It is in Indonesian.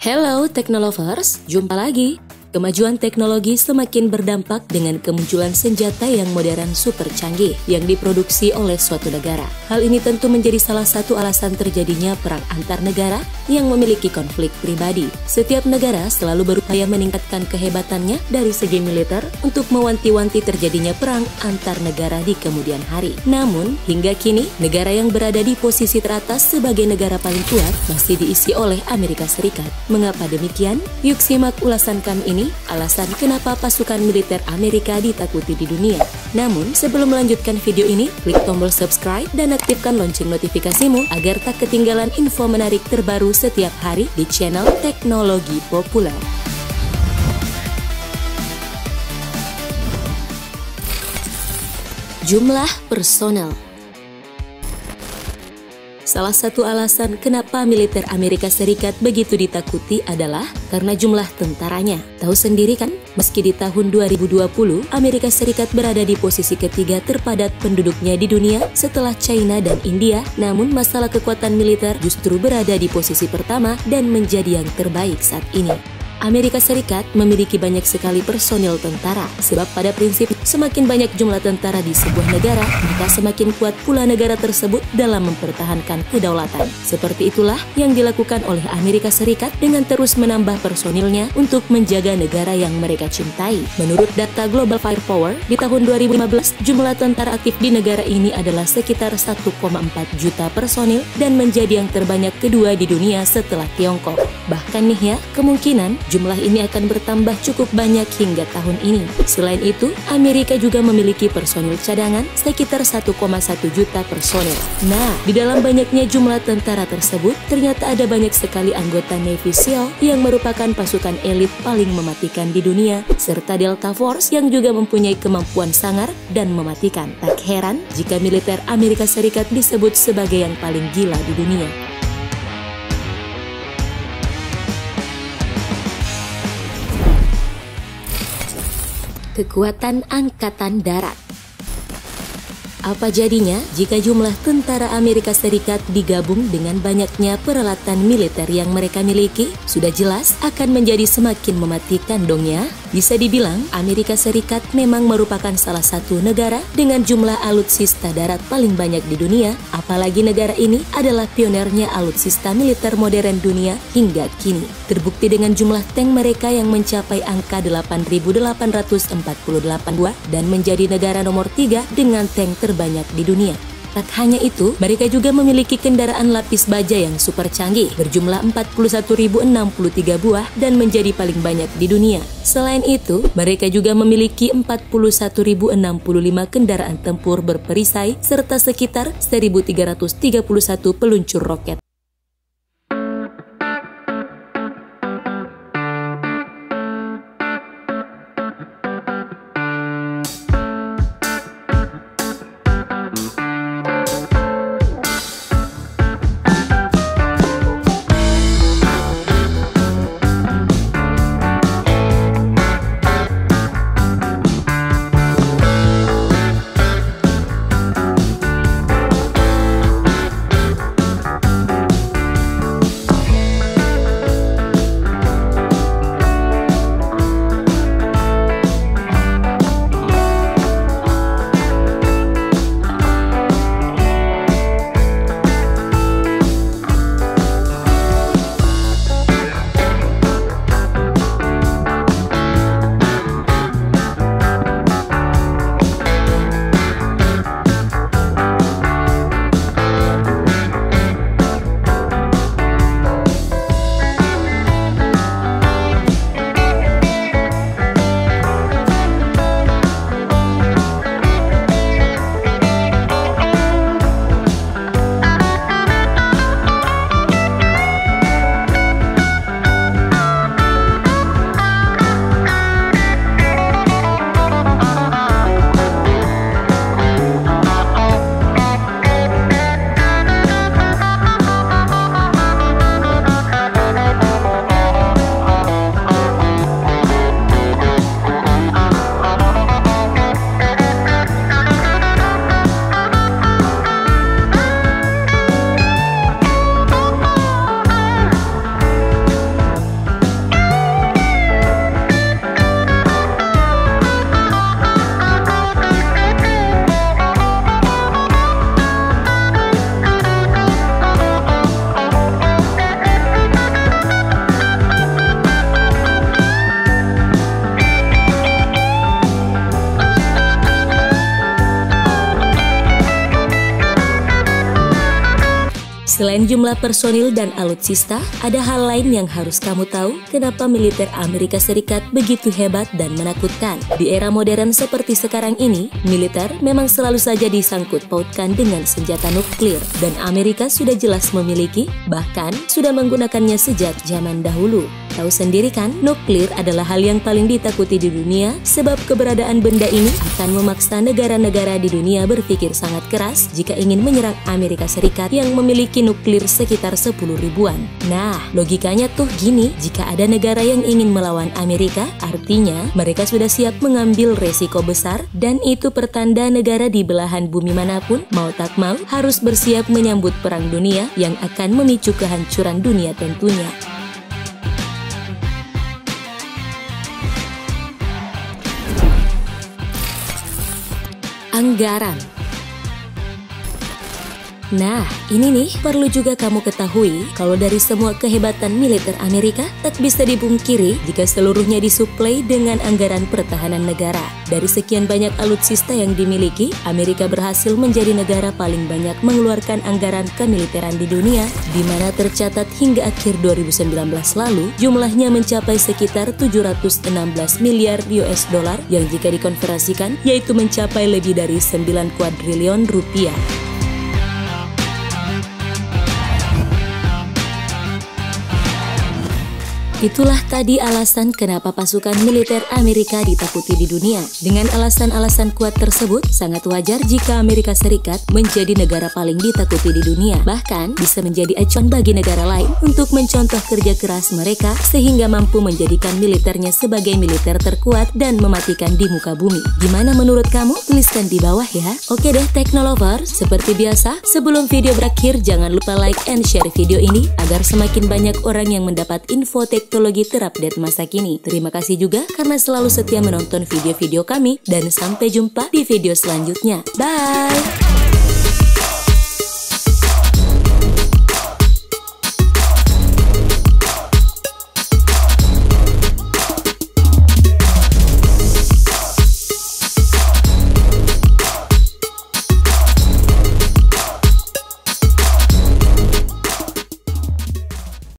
Hello Technolovers, jumpa lagi. Kemajuan teknologi semakin berdampak dengan kemunculan senjata yang modern super canggih yang diproduksi oleh suatu negara. Hal ini tentu menjadi salah satu alasan terjadinya perang antar negara yang memiliki konflik pribadi. Setiap negara selalu berupaya meningkatkan kehebatannya dari segi militer untuk mewanti-wanti terjadinya perang antar negara di kemudian hari. Namun, hingga kini, negara yang berada di posisi teratas sebagai negara paling kuat masih diisi oleh Amerika Serikat. Mengapa demikian? Yuk simak ulasan kami ini ini alasan kenapa pasukan militer Amerika ditakuti di dunia. Namun, sebelum melanjutkan video ini, klik tombol subscribe dan aktifkan lonceng notifikasimu agar tak ketinggalan info menarik terbaru setiap hari di channel Teknologi Populer. Jumlah personel Salah satu alasan kenapa militer Amerika Serikat begitu ditakuti adalah karena jumlah tentaranya. Tahu sendiri kan, meski di tahun 2020 Amerika Serikat berada di posisi ketiga terpadat penduduknya di dunia setelah China dan India, namun masalah kekuatan militer justru berada di posisi pertama dan menjadi yang terbaik saat ini. Amerika Serikat memiliki banyak sekali personil tentara, sebab pada prinsip semakin banyak jumlah tentara di sebuah negara, maka semakin kuat pula negara tersebut dalam mempertahankan kedaulatan. Seperti itulah yang dilakukan oleh Amerika Serikat dengan terus menambah personilnya untuk menjaga negara yang mereka cintai. Menurut data Global Firepower, di tahun 2015 jumlah tentara aktif di negara ini adalah sekitar 1,4 juta personil dan menjadi yang terbanyak kedua di dunia setelah Tiongkok. Bahkan nih ya, kemungkinan Jumlah ini akan bertambah cukup banyak hingga tahun ini. Selain itu, Amerika juga memiliki personil cadangan sekitar 1,1 juta personil. Nah, di dalam banyaknya jumlah tentara tersebut, ternyata ada banyak sekali anggota Navy SEAL yang merupakan pasukan elit paling mematikan di dunia, serta Delta Force yang juga mempunyai kemampuan sangar dan mematikan. Tak heran jika militer Amerika Serikat disebut sebagai yang paling gila di dunia. Kekuatan Angkatan Darat. Apa jadinya jika jumlah tentara Amerika Serikat digabung dengan banyaknya peralatan militer yang mereka miliki? Sudah jelas akan menjadi semakin mematikan dong ya. Bisa dibilang, Amerika Serikat memang merupakan salah satu negara dengan jumlah alutsista darat paling banyak di dunia, apalagi negara ini adalah pionernya alutsista militer modern dunia hingga kini. Terbukti dengan jumlah tank mereka yang mencapai angka 8.848 buah dan menjadi negara nomor tiga dengan tank terbanyak di dunia. Tak hanya itu, mereka juga memiliki kendaraan lapis baja yang super canggih berjumlah 41.063 buah dan menjadi paling banyak di dunia. Selain itu, mereka juga memiliki 41.065 kendaraan tempur berperisai serta sekitar 1.331 peluncur roket. Selain jumlah personil dan alutsista, ada hal lain yang harus kamu tahu kenapa militer Amerika Serikat begitu hebat dan menakutkan. Di era modern seperti sekarang ini, militer memang selalu saja disangkut pautkan dengan senjata nuklir dan Amerika sudah jelas memiliki, bahkan sudah menggunakannya sejak zaman dahulu. Tahu sendiri kan, nuklir adalah hal yang paling ditakuti di dunia sebab keberadaan benda ini akan memaksa negara-negara di dunia berpikir sangat keras jika ingin menyerang Amerika Serikat yang memiliki nuklir sekitar 10 ribuan. Nah, logikanya tuh gini, jika ada negara yang ingin melawan Amerika, artinya mereka sudah siap mengambil resiko besar dan itu pertanda negara di belahan bumi mana pun mau tak mau harus bersiap menyambut perang dunia yang akan memicu kehancuran dunia tentunya. Anggaran Nah, ini nih perlu juga kamu ketahui kalau dari semua kehebatan militer Amerika tak bisa dipungkiri jika seluruhnya disuplai dengan anggaran pertahanan negara. Dari sekian banyak alutsista yang dimiliki, Amerika berhasil menjadi negara paling banyak mengeluarkan anggaran kemiliteran di dunia, di mana tercatat hingga akhir 2019 lalu jumlahnya mencapai sekitar 716 miliar US dollar yang jika dikonversikan yaitu mencapai lebih dari 9 kuadriliun rupiah. Itulah tadi alasan kenapa pasukan militer Amerika ditakuti di dunia. Dengan alasan-alasan kuat tersebut, sangat wajar jika Amerika Serikat menjadi negara paling ditakuti di dunia. Bahkan bisa menjadi acuan bagi negara lain untuk mencontoh kerja keras mereka sehingga mampu menjadikan militernya sebagai militer terkuat dan mematikan di muka bumi. Gimana menurut kamu? Tuliskan di bawah ya. Oke deh Teknolover, seperti biasa, sebelum video berakhir jangan lupa like and share video ini agar semakin banyak orang yang mendapat info teknologi teknologi terupdate masa kini. Terima kasih juga karena selalu setia menonton video-video kami dan sampai jumpa di video selanjutnya. Bye!